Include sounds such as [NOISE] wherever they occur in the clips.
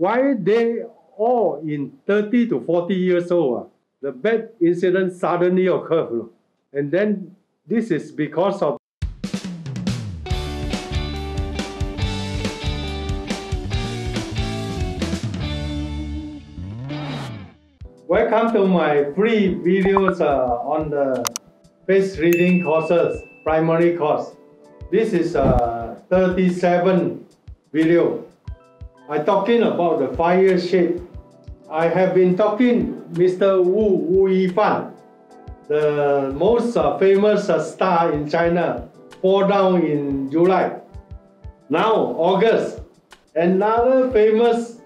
Why they all in 30 to 40 years old, uh, the bad incident suddenly know? And then this is because of Welcome to my free videos uh, on the face reading courses, primary course. This is uh, 37 video. I talking about the fire shade. I have been talking Mr. Wu Wu Yifan, the most uh, famous uh, star in China, fall down in July. Now August, another famous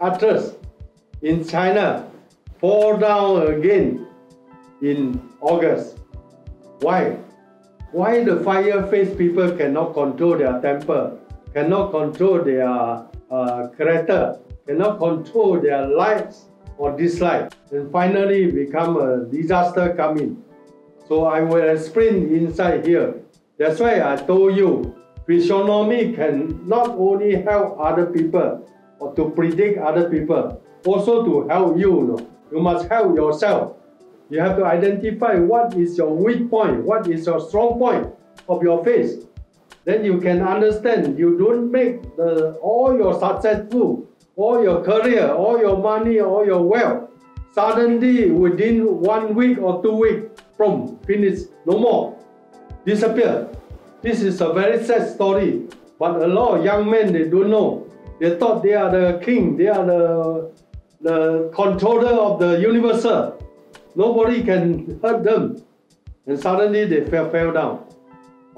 actress in China fall down again in August. Why? Why the fire face people cannot control their temper, cannot control their uh, character, cannot control their likes or dislikes, and finally become a disaster coming. So I will explain inside here. That's why I told you, physiognomy can not only help other people or to predict other people, also to help you. you know. You must help yourself. You have to identify what is your weak point, what is your strong point of your face. Then you can understand you don't make the, all your successful, all your career, all your money, all your wealth. Suddenly within one week or two weeks, from finish, no more. Disappear. This is a very sad story. But a lot of young men, they don't know. They thought they are the king, they are the the controller of the universe. Nobody can hurt them. And suddenly they fell, fell down.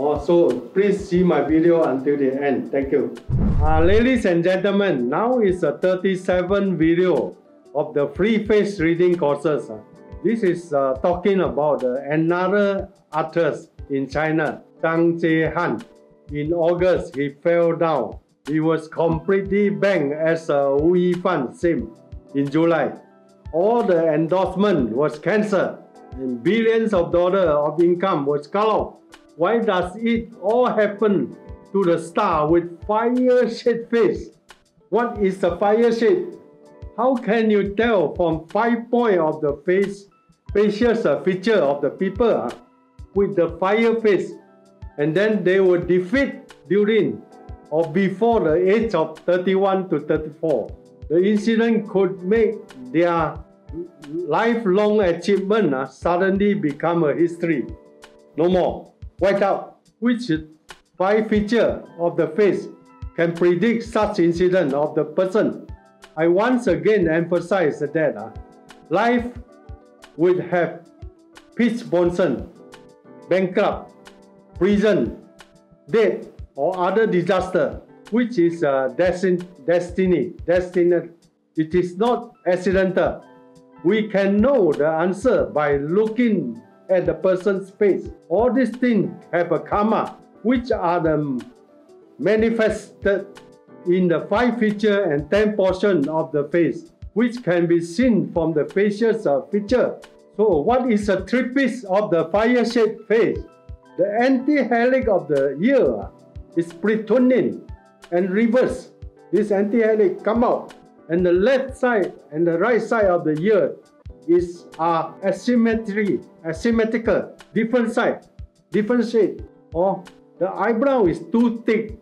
Oh, so please see my video until the end. Thank you. Uh, ladies and gentlemen, now is a 37 video of the free face reading courses. This is uh, talking about uh, another artist in China, Zhang Zhehan. In August, he fell down. He was completely banged as a Wu Yifan same in July. All the endorsement was cancelled and billions of dollars of income was cut off. Why does it all happen to the star with fire-shaped face? What is the fire shade? How can you tell from five point of the face facial feature of the people uh, with the fire face and then they will defeat during or before the age of 31 to 34? the incident could make their lifelong achievement uh, suddenly become a history. No more. White out. Which five feature of the face can predict such incident of the person? I once again emphasize that uh, life would have pitch bonson, bankrupt, prison, death, or other disaster which is uh, destin destiny, destiny. It is not accidental. We can know the answer by looking at the person's face. All these things have a karma, which are the manifested in the five feature and ten portion of the face, which can be seen from the facial feature. So what is the tripice of the fire-shaped face? The anti-helix of the ear is Prythonin and reverse. This anti-helix come out and the left side and the right side of the ear is are asymmetry, asymmetrical, different side, different shape. Or oh, the eyebrow is too thick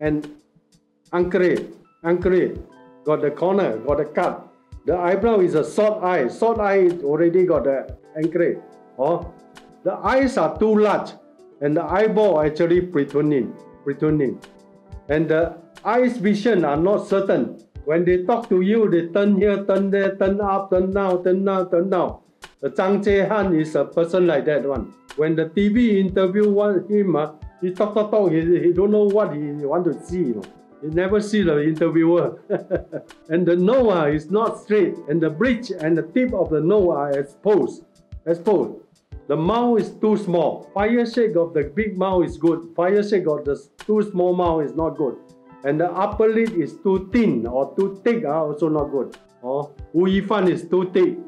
and anchored, anchored, got the corner, got the cut. The eyebrow is a short eye, short eye already got the anchored. Or oh, the eyes are too large and the eyeball actually Prythonin, Prythonin and the eyes vision are not certain. When they talk to you, they turn here, turn there, turn up, turn down, turn down, turn down. The Zhang Zhehan is a person like that one. When the TV interview one, him, uh, he talk, talk, talk, he, he don't know what he want to see. You know. He never see the interviewer. [LAUGHS] and the nose uh, is not straight, and the bridge and the tip of the nose are exposed. Exposed. The mouth is too small. Fire shake of the big mouth is good. Fire shake of the too small mouth is not good. And the upper lid is too thin or too thick uh, also not good. Or Wu Yifan is too thick.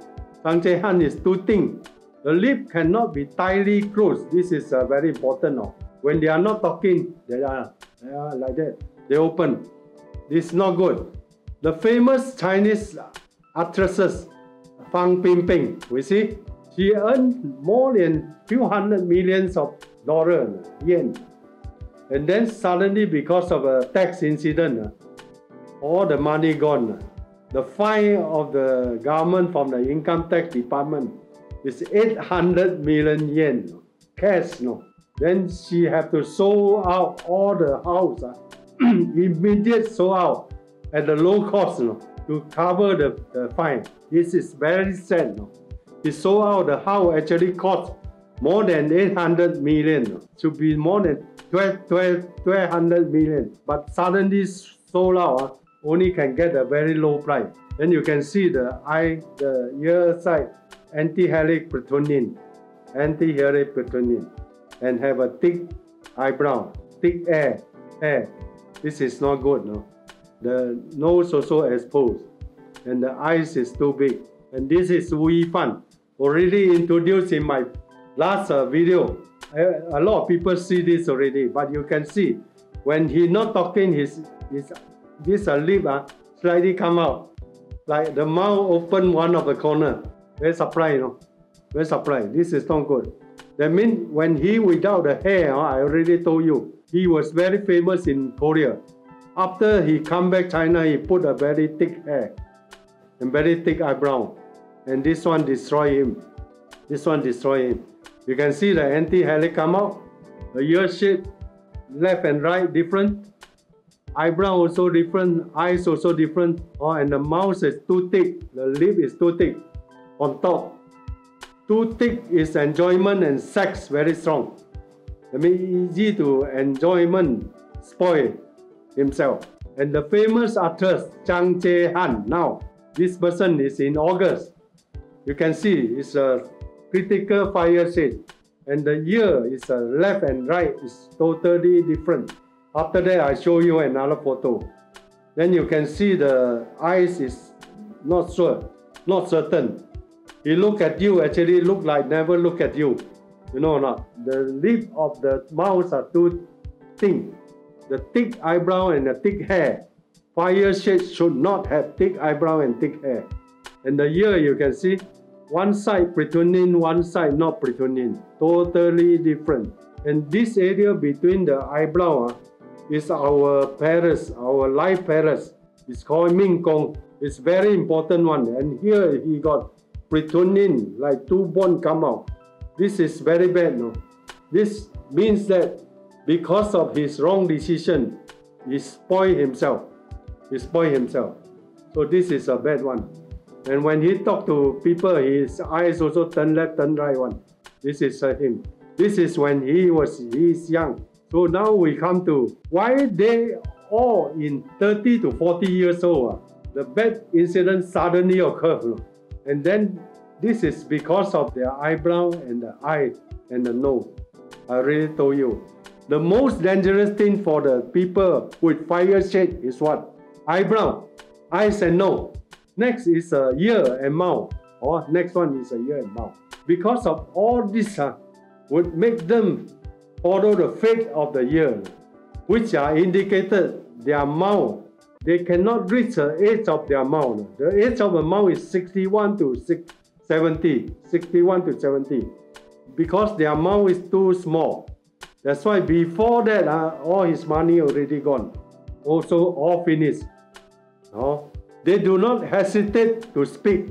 Zhang Zhehan is too thin. The lip cannot be tightly closed. This is uh, very important. Uh. When they are not talking, they are, they are like that. They open. This is not good. The famous Chinese actresses, Fan Bingbing, we see, she earned more than few hundred millions of dollars, yen. And then suddenly, because of a tax incident, all the money gone. The fine of the government from the income tax department is 800 million yen, cash, no. Then she have to sold out all the house, uh, [CLEARS THROAT] immediate sold out at the low cost, no, to cover the, the fine. This is very sad, no. He sold out the house actually cost more than 800 million, should be more than 12, 12, 1200 million, but suddenly out, uh, only can get a very low price. Then you can see the eye, the ear side, anti-helic peritoneum, anti-helic peritoneum, and have a thick eyebrow, thick hair, hair. This is not good, no. The nose also exposed, and the eyes is too big. And this is Wu Yifan, already introduced in my last uh, video. A lot of people see this already, but you can see when he not talking, his, his this uh, lip uh, slightly come out, like the mouth open one of the corner. Very surprised, you know. Very surprised. This is not good. That means when he without the hair, uh, I already told you, he was very famous in Korea. After he come back China, he put a very thick hair and very thick eyebrow. And this one destroy him. This one destroy him. You can see the anti-helic come out. The ear shape, left and right different eyebrow also different, eyes also different, oh, and the mouth is too thick, the lip is too thick on top. Too thick is enjoyment and sex very strong. I mean, easy to enjoyment spoil himself. And the famous artist Chang Zhang Zhehan, now, this person is in August. You can see it's a critical fire shade. And the ear is a left and right is totally different. After that, I show you another photo. Then you can see the eyes is not sure, not certain. He look at you, actually look like never look at you. You know or not? The lip of the mouth are too thin. The thick eyebrow and the thick hair. Fire shade should not have thick eyebrow and thick hair. And the ear you can see, one side peritoneum, one side not peritoneum. Totally different. And this area between the eyebrow, uh, is our Paris, our life Paris. It's called Ming Gong. It's very important one. And here he got peritoneum, like two bone come out. This is very bad, no? This means that because of his wrong decision, he spoiled himself. He spoiled himself. So this is a bad one. And when he talk to people, his eyes also turn left, turn right one. This is uh, him. This is when he was he is young. So now we come to why they all in 30 to 40 years old, uh, the bad incident suddenly occurred. And then this is because of their eyebrow and the eye and the nose. I already told you. The most dangerous thing for the people with fire shade is what? Eyebrow, eyes and nose. Next is a ear and. Or next one is a ear and. Because of all this uh, would make them follow the fate of the year, which are indicated their mouth. They cannot reach the age of their mouth. The age of the mouth is 61 to 70, 61 to 70, because their mouth is too small. That's why before that, uh, all his money already gone. Also, all finished. No? They do not hesitate to speak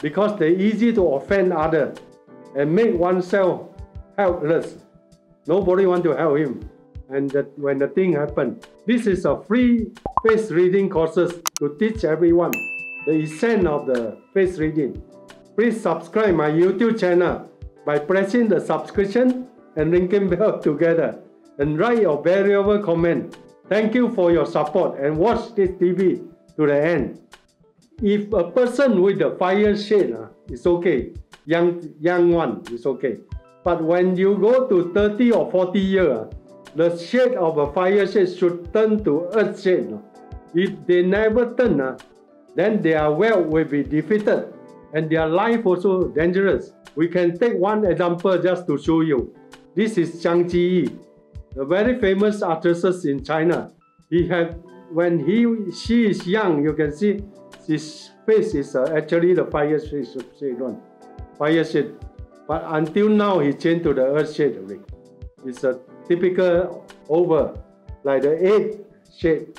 because they're easy to offend others and make oneself helpless. Nobody want to help him. And that when the thing happened, this is a free face reading courses to teach everyone the essence of the face reading. Please subscribe my YouTube channel by pressing the subscription and ringing bell [LAUGHS] together and write your valuable comment. Thank you for your support and watch this TV to the end. If a person with a fire shade ah, uh, is okay, young young one is okay. But when you go to 30 or 40 years, ah, the shade of a fire shade should turn to earth shade. Ah. If they never turn, then their wealth will be defeated and their life also dangerous. We can take one example just to show you. This is Zhang Ziyi, a very famous actress in China. He had when he she is young, you can see his face is uh, actually the fire shade one, fire shade. But until now, he changed to the earth shade already. It's a typical over, like the eight shade.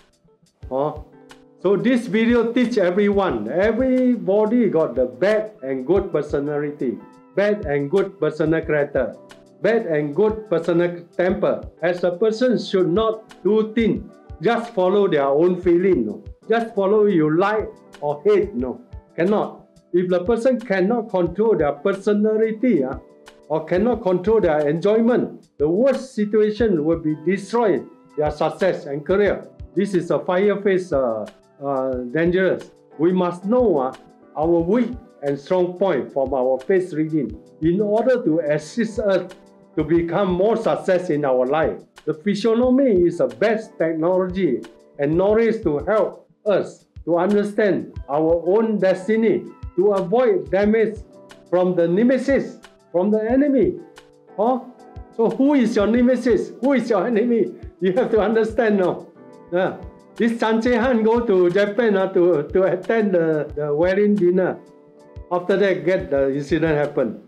So this video teach everyone, everybody got the bad and good personality, bad and good personal character, bad and good personal temper. As a person should not do things, just follow their own feeling. No? Just follow you like or hate. No, cannot. If the person cannot control their personality uh, or cannot control their enjoyment, the worst situation will be destroyed their success and career. This is a fire face uh, uh, dangerous. We must know uh, our weak and strong point from our face reading in order to assist us to become more success in our life. The physiognomy is the best technology and knowledge to help us to understand our own destiny, to avoid damage from the nemesis, from the enemy. Huh? So who is your nemesis? Who is your enemy? You have to understand now. Yeah. This Chan Han go to Japan uh, to, to attend the, the wedding dinner. After that, get the incident happen.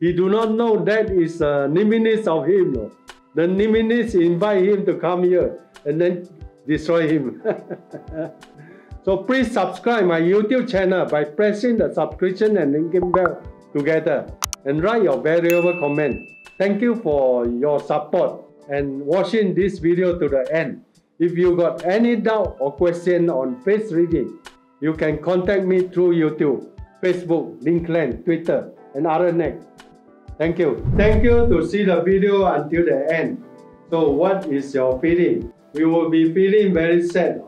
He do not know that is a nemesis of him. No? The nemesis invite him to come here and then destroy him. [LAUGHS] so please subscribe my YouTube channel by pressing the subscription and linking bell together and write your valuable comment. Thank you for your support and watching this video to the end. If you got any doubt or question on face reading, you can contact me through YouTube, Facebook, LinkedIn, Twitter, and other net. Thank you. Thank you to see the video until the end. So what is your feeling? We will be feeling very sad.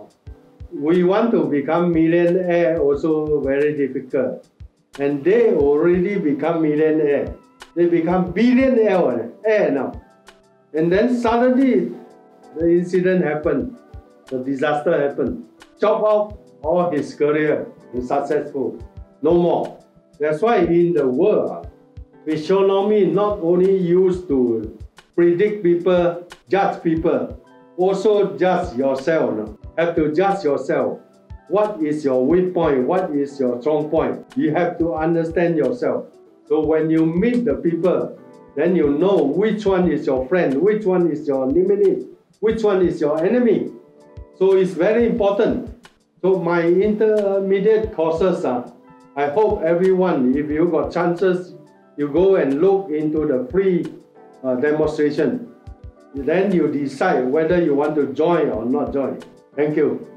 We want to become millionaire also very difficult. And they already become millionaire. They become billionaire now. And then suddenly the incident happened, the disaster happened. Chop off all his career successful. No more. That's why in the world, physiognomy not only used to predict people, judge people, also judge yourself. No? Have to judge yourself. What is your weak point? What is your strong point? You have to understand yourself. So when you meet the people, then you know which one is your friend, which one is your enemy, which one is your enemy. So it's very important. So my intermediate courses, uh, I hope everyone, if you got chances, you go and look into the free uh, demonstration. Then you decide whether you want to join or not join. Thank you.